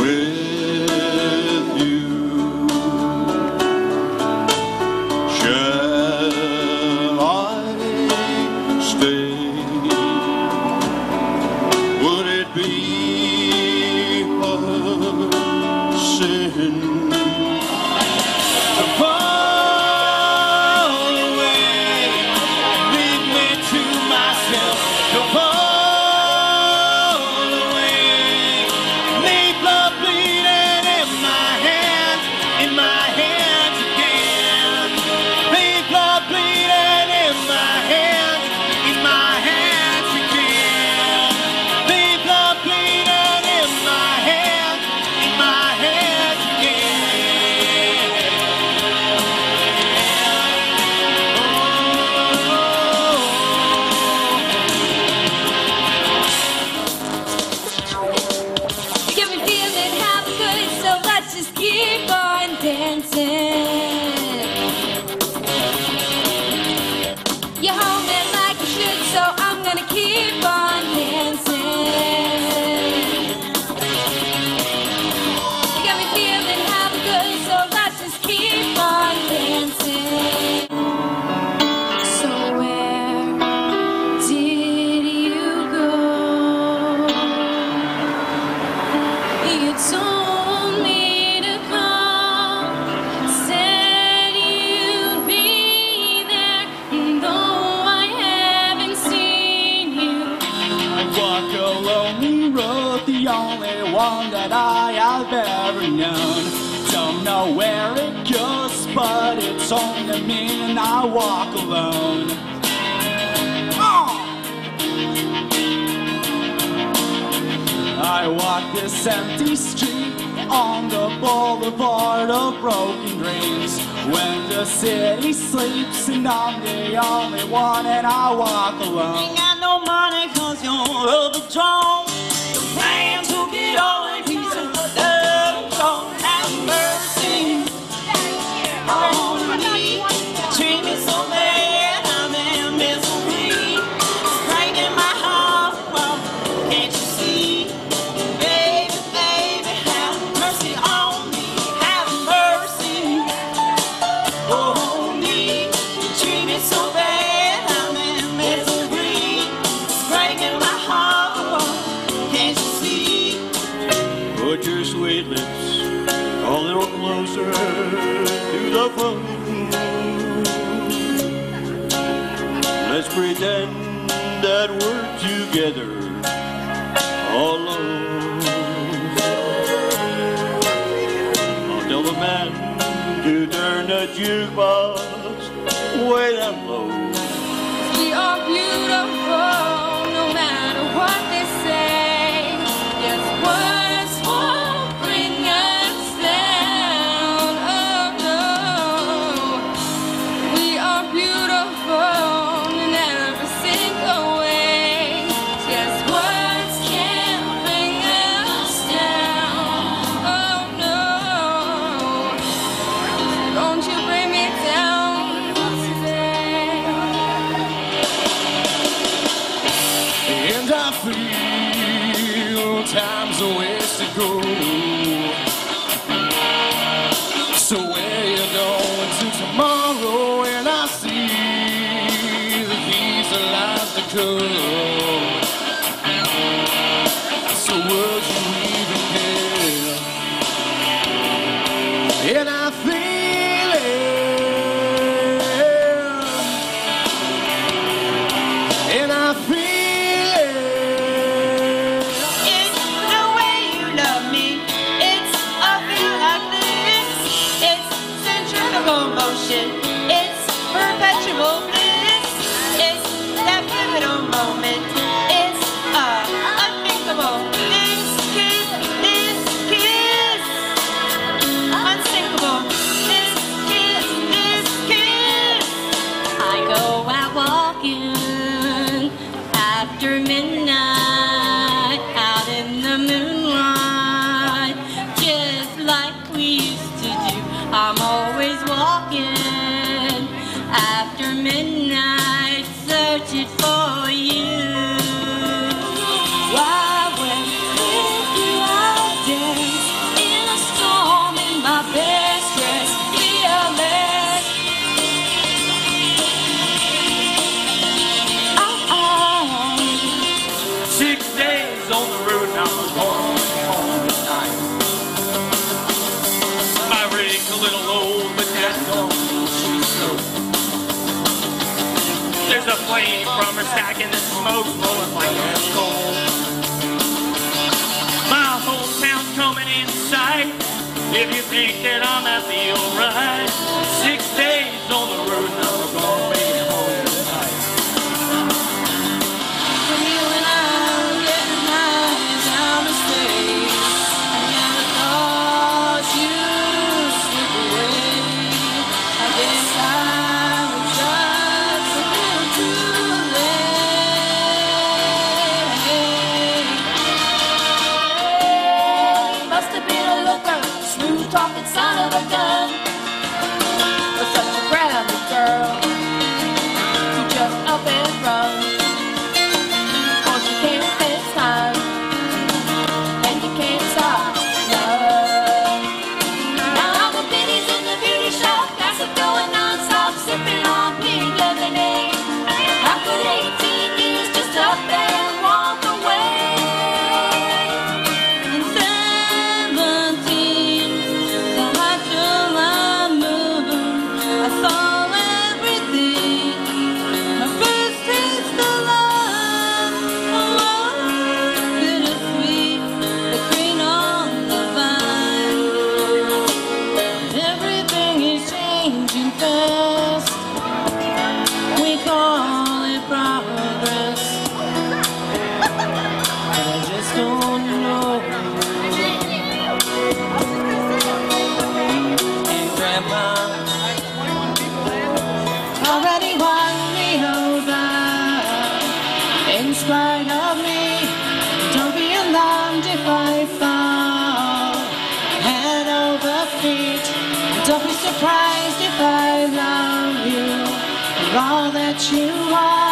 Oui. just keep on dancing. Don't know where it goes, but it's only me and I walk alone. Ah! I walk this empty street on the boulevard of broken dreams. When the city sleeps and I'm the only one and I walk alone. Ain't got no money cause you're overdrawn. lovable. Let's pretend that we're together alone. I'll tell the man to turn the jukebox way down low. We are beautiful. So slow. It's perpetual bliss. It's that pivotal moment. walking after midnight, searching for you. flame from her stack and the smoke's blowing like a skull. My whole town's coming sight. If you think that I'm at the alright. We call it progress. and I just don't know. And Grandpa already won me over. In spite of me, don't be alarmed if I fall. Head over feet. Don't be surprised all that you are.